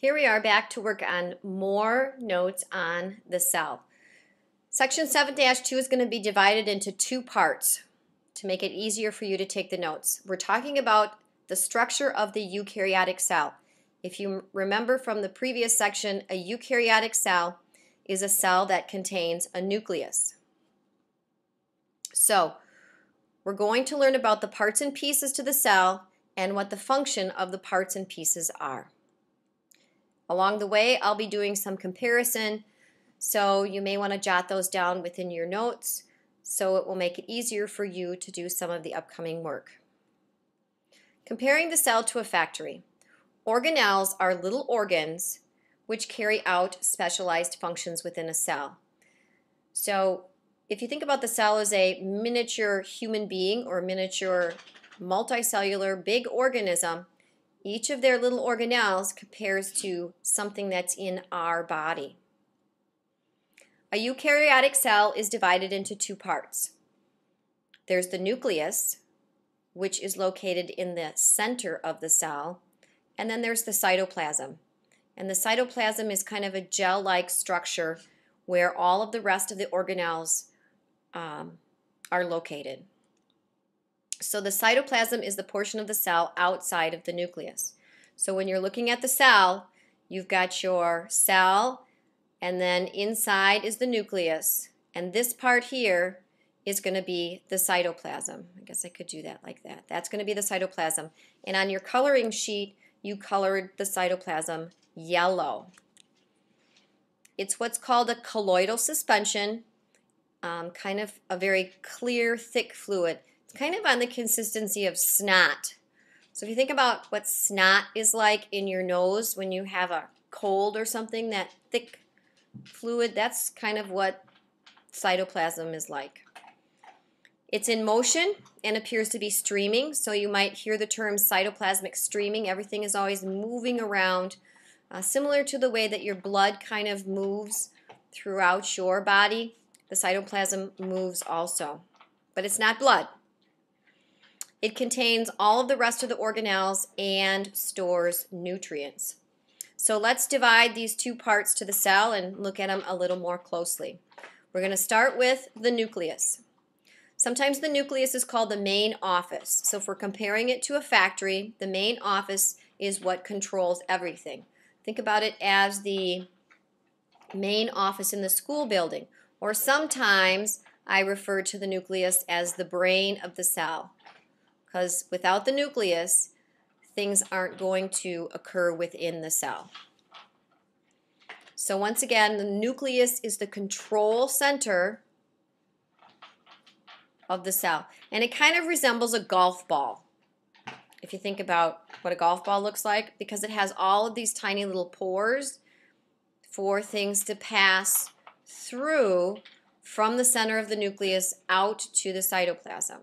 Here we are back to work on more notes on the cell. Section 7-2 is going to be divided into two parts to make it easier for you to take the notes. We're talking about the structure of the eukaryotic cell. If you remember from the previous section, a eukaryotic cell is a cell that contains a nucleus. So, we're going to learn about the parts and pieces to the cell and what the function of the parts and pieces are. Along the way, I'll be doing some comparison, so you may want to jot those down within your notes so it will make it easier for you to do some of the upcoming work. Comparing the cell to a factory. Organelles are little organs which carry out specialized functions within a cell. So if you think about the cell as a miniature human being or miniature multicellular big organism, each of their little organelles compares to something that's in our body. A eukaryotic cell is divided into two parts. There's the nucleus, which is located in the center of the cell, and then there's the cytoplasm. And the cytoplasm is kind of a gel-like structure where all of the rest of the organelles um, are located. So the cytoplasm is the portion of the cell outside of the nucleus. So when you're looking at the cell, you've got your cell, and then inside is the nucleus. And this part here is going to be the cytoplasm. I guess I could do that like that. That's going to be the cytoplasm. And on your coloring sheet, you colored the cytoplasm yellow. It's what's called a colloidal suspension, um, kind of a very clear, thick fluid. It's kind of on the consistency of snot. So if you think about what snot is like in your nose when you have a cold or something, that thick fluid, that's kind of what cytoplasm is like. It's in motion and appears to be streaming, so you might hear the term cytoplasmic streaming. Everything is always moving around, uh, similar to the way that your blood kind of moves throughout your body. The cytoplasm moves also, but it's not blood. It contains all of the rest of the organelles and stores nutrients. So let's divide these two parts to the cell and look at them a little more closely. We're going to start with the nucleus. Sometimes the nucleus is called the main office. So if we're comparing it to a factory, the main office is what controls everything. Think about it as the main office in the school building. Or sometimes I refer to the nucleus as the brain of the cell because without the nucleus, things aren't going to occur within the cell. So once again, the nucleus is the control center of the cell. And it kind of resembles a golf ball. If you think about what a golf ball looks like, because it has all of these tiny little pores for things to pass through from the center of the nucleus out to the cytoplasm.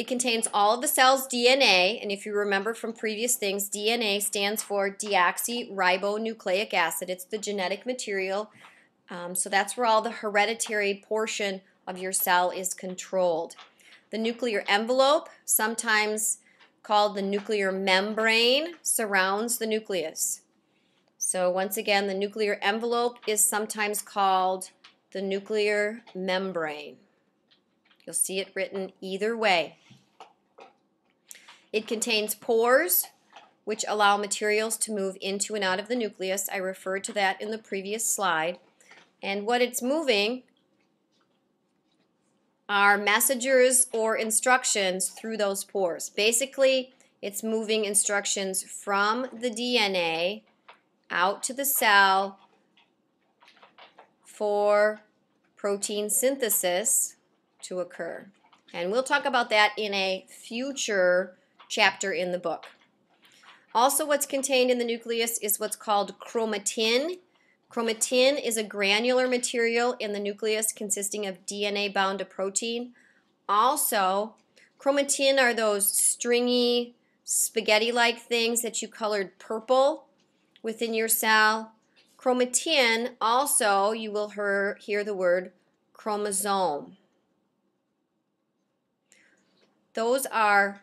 It contains all of the cell's DNA, and if you remember from previous things, DNA stands for deoxyribonucleic acid. It's the genetic material, um, so that's where all the hereditary portion of your cell is controlled. The nuclear envelope, sometimes called the nuclear membrane, surrounds the nucleus. So once again, the nuclear envelope is sometimes called the nuclear membrane. You'll see it written either way. It contains pores, which allow materials to move into and out of the nucleus. I referred to that in the previous slide. And what it's moving are messengers or instructions through those pores. Basically, it's moving instructions from the DNA out to the cell for protein synthesis to occur. And we'll talk about that in a future chapter in the book. Also, what's contained in the nucleus is what's called chromatin. Chromatin is a granular material in the nucleus consisting of DNA bound to protein. Also, chromatin are those stringy, spaghetti like things that you colored purple within your cell. Chromatin, also, you will hear, hear the word chromosome. Those are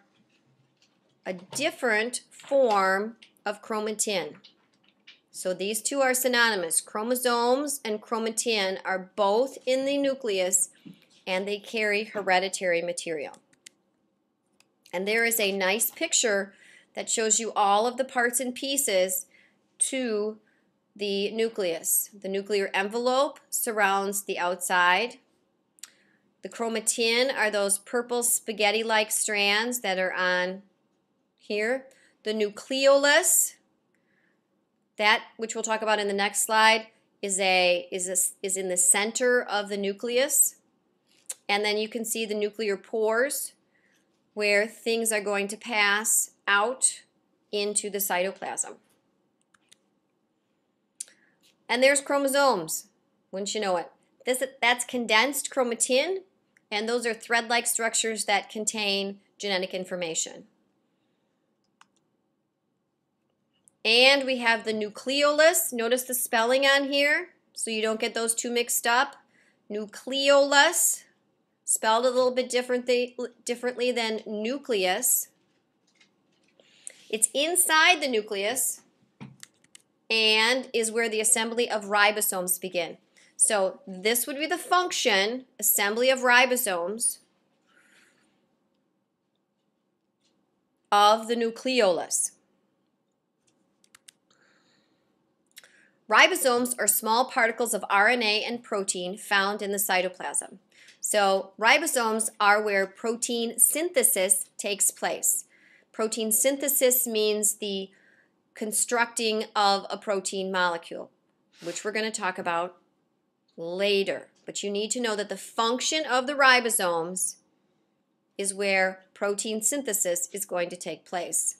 a different form of chromatin. So these two are synonymous. Chromosomes and chromatin are both in the nucleus and they carry hereditary material. And there is a nice picture that shows you all of the parts and pieces to the nucleus. The nuclear envelope surrounds the outside. The chromatin are those purple spaghetti-like strands that are on here. The nucleolus that, which we'll talk about in the next slide, is a is is in the center of the nucleus. And then you can see the nuclear pores where things are going to pass out into the cytoplasm. And there's chromosomes, wouldn't you know it? This, that's condensed chromatin, and those are thread-like structures that contain genetic information. And we have the nucleolus. Notice the spelling on here so you don't get those two mixed up. Nucleolus, spelled a little bit differently, than nucleus. It's inside the nucleus and is where the assembly of ribosomes begin. So this would be the function, assembly of ribosomes, of the nucleolus. Ribosomes are small particles of RNA and protein found in the cytoplasm. So ribosomes are where protein synthesis takes place. Protein synthesis means the constructing of a protein molecule, which we're going to talk about later. But you need to know that the function of the ribosomes is where protein synthesis is going to take place.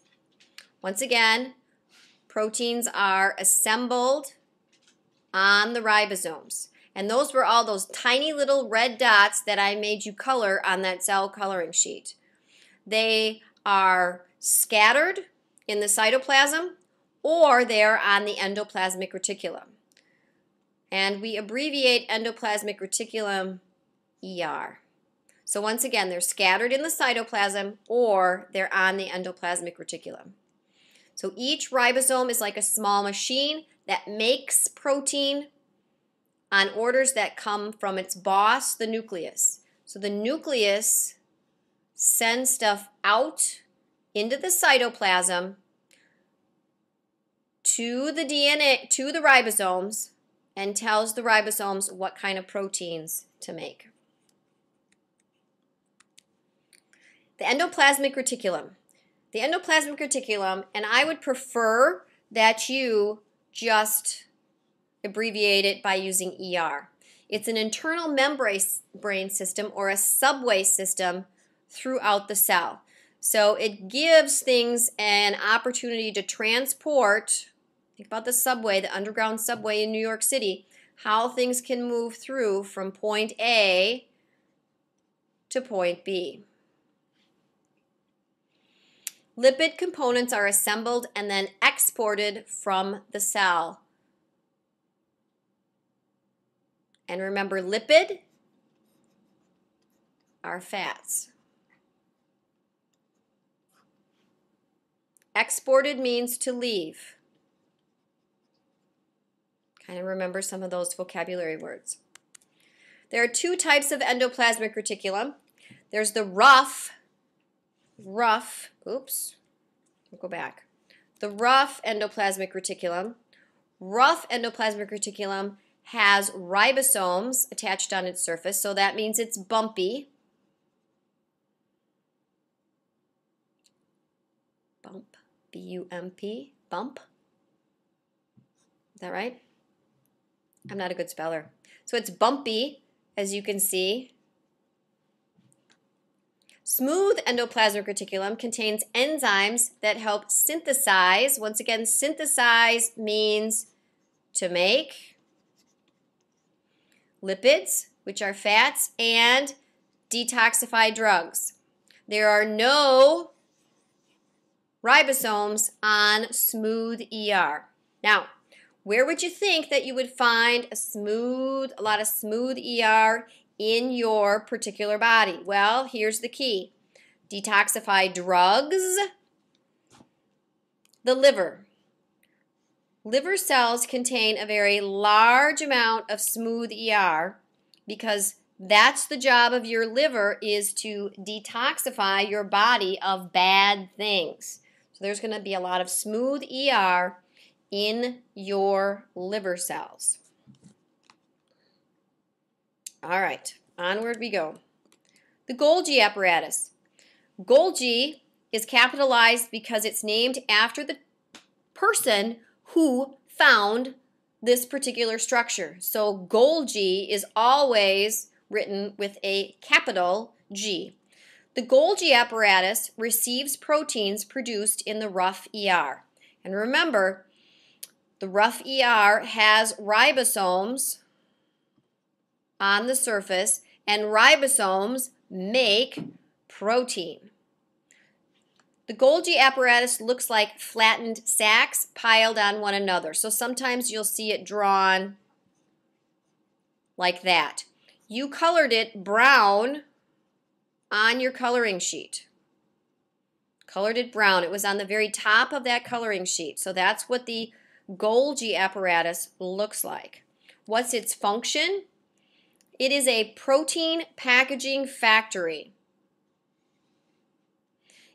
Once again, proteins are assembled on the ribosomes. And those were all those tiny little red dots that I made you color on that cell coloring sheet. They are scattered in the cytoplasm or they're on the endoplasmic reticulum. And we abbreviate endoplasmic reticulum ER. So once again, they're scattered in the cytoplasm or they're on the endoplasmic reticulum. So each ribosome is like a small machine that makes protein on orders that come from its boss, the nucleus. So the nucleus sends stuff out into the cytoplasm to the DNA, to the ribosomes, and tells the ribosomes what kind of proteins to make. The endoplasmic reticulum. The endoplasmic reticulum, and I would prefer that you just abbreviate it by using ER. It's an internal membrane brain system or a subway system throughout the cell. So it gives things an opportunity to transport, think about the subway, the underground subway in New York City, how things can move through from point A to point B. Lipid components are assembled and then exported from the cell. And remember, lipid are fats. Exported means to leave. Kind of remember some of those vocabulary words. There are two types of endoplasmic reticulum. There's the rough rough, oops, we'll go back. The rough endoplasmic reticulum. Rough endoplasmic reticulum has ribosomes attached on its surface, so that means it's bumpy. Bump, B-U-M-P, bump. Is that right? I'm not a good speller. So it's bumpy, as you can see. Smooth endoplasmic reticulum contains enzymes that help synthesize. Once again, synthesize means to make lipids, which are fats, and detoxify drugs. There are no ribosomes on smooth ER. Now, where would you think that you would find a smooth, a lot of smooth ER in your particular body? Well, here's the key. Detoxify drugs the liver. Liver cells contain a very large amount of smooth ER because that's the job of your liver is to detoxify your body of bad things. So there's going to be a lot of smooth ER in your liver cells. All right, onward we go. The Golgi apparatus. Golgi is capitalized because it's named after the person who found this particular structure. So Golgi is always written with a capital G. The Golgi apparatus receives proteins produced in the rough ER. And remember, the rough ER has ribosomes on the surface, and ribosomes make protein. The Golgi apparatus looks like flattened sacks piled on one another. So sometimes you'll see it drawn like that. You colored it brown on your coloring sheet. Colored it brown. It was on the very top of that coloring sheet. So that's what the Golgi apparatus looks like. What's its function? It is a protein packaging factory.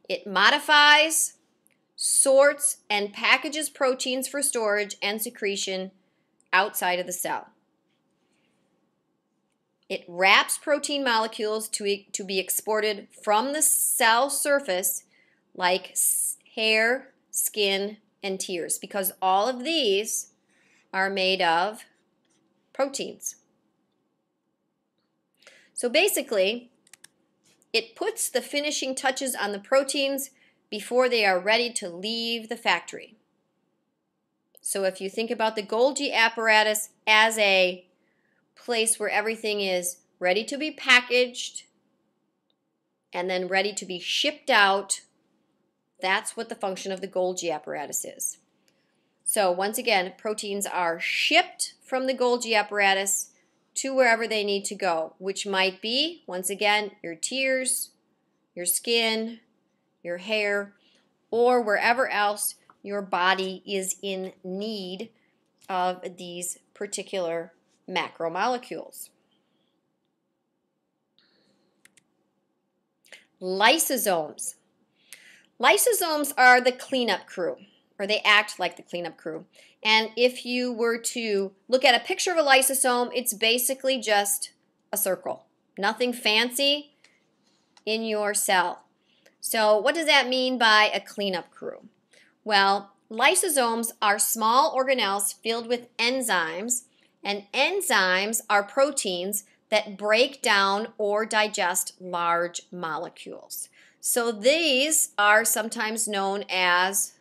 It modifies, sorts, and packages proteins for storage and secretion outside of the cell. It wraps protein molecules to, to be exported from the cell surface like hair, skin, and tears because all of these are made of proteins. So basically, it puts the finishing touches on the proteins before they are ready to leave the factory. So if you think about the Golgi apparatus as a place where everything is ready to be packaged and then ready to be shipped out, that's what the function of the Golgi apparatus is. So once again, proteins are shipped from the Golgi apparatus to wherever they need to go, which might be, once again, your tears, your skin, your hair, or wherever else your body is in need of these particular macromolecules. Lysosomes. Lysosomes are the cleanup crew, or they act like the cleanup crew. And if you were to look at a picture of a lysosome, it's basically just a circle. Nothing fancy in your cell. So what does that mean by a cleanup crew? Well, lysosomes are small organelles filled with enzymes, and enzymes are proteins that break down or digest large molecules. So these are sometimes known as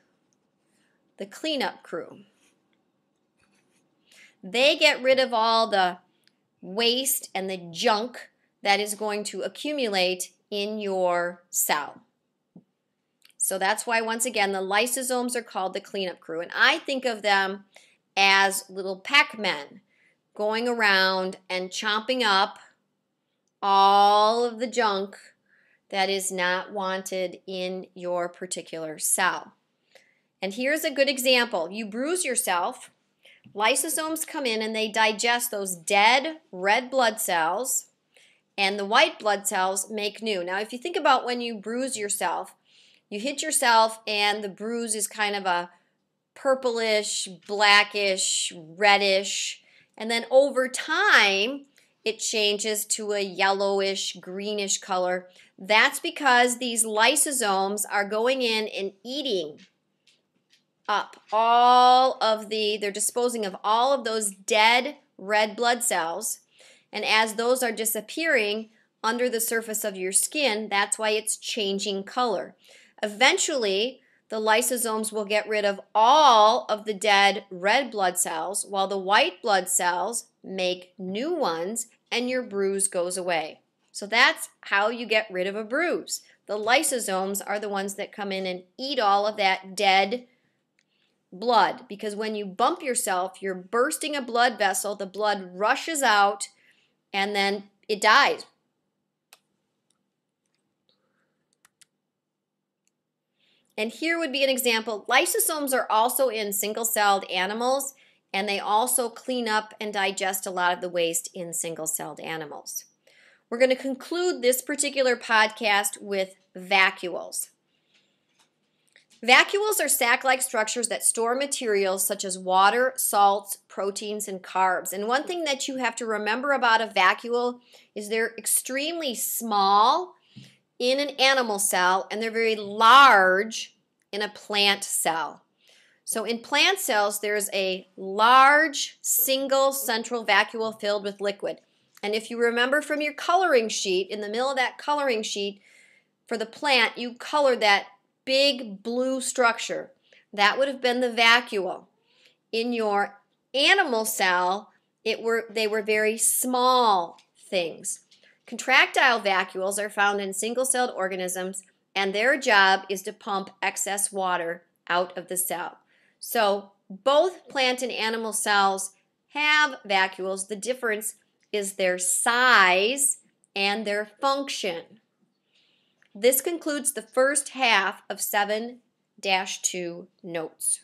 the cleanup crew. They get rid of all the waste and the junk that is going to accumulate in your cell. So that's why, once again, the lysosomes are called the cleanup crew. And I think of them as little Pac Men going around and chomping up all of the junk that is not wanted in your particular cell. And here's a good example you bruise yourself Lysosomes come in and they digest those dead red blood cells, and the white blood cells make new. Now, if you think about when you bruise yourself, you hit yourself, and the bruise is kind of a purplish, blackish, reddish, and then over time, it changes to a yellowish, greenish color. That's because these lysosomes are going in and eating up all of the, they're disposing of all of those dead red blood cells. And as those are disappearing under the surface of your skin, that's why it's changing color. Eventually, the lysosomes will get rid of all of the dead red blood cells, while the white blood cells make new ones, and your bruise goes away. So that's how you get rid of a bruise. The lysosomes are the ones that come in and eat all of that dead blood because when you bump yourself, you're bursting a blood vessel, the blood rushes out, and then it dies. And here would be an example. Lysosomes are also in single-celled animals, and they also clean up and digest a lot of the waste in single-celled animals. We're going to conclude this particular podcast with vacuoles. Vacuoles are sac-like structures that store materials such as water, salts, proteins, and carbs. And one thing that you have to remember about a vacuole is they're extremely small in an animal cell and they're very large in a plant cell. So in plant cells, there's a large single central vacuole filled with liquid. And if you remember from your coloring sheet, in the middle of that coloring sheet for the plant, you color that big blue structure. That would have been the vacuole. In your animal cell, it were they were very small things. Contractile vacuoles are found in single-celled organisms and their job is to pump excess water out of the cell. So, both plant and animal cells have vacuoles. The difference is their size and their function. This concludes the first half of 7 2 notes.